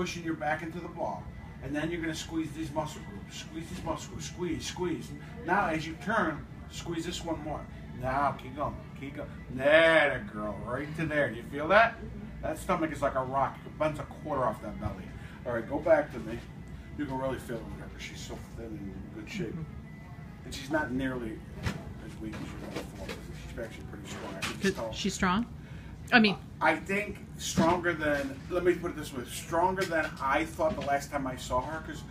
pushing your back into the ball. And then you're going to squeeze these muscle groups. Squeeze these muscle groups. Squeeze, squeeze. Now, as you turn, squeeze this one more. Now, keep going. Keep going. There, girl. Right to there. Do you feel that? That stomach is like a rock. It bends a quarter off that belly. All right, go back to me. You can really feel it with her because she's so thin and in good shape. Mm-hmm. And she's not nearly as weak as you're going for. She's actually pretty strong. I can just tell. She's strong. I mean, I think stronger than. Let me put it this way: stronger than I thought the last time I saw her. Because